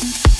Bye.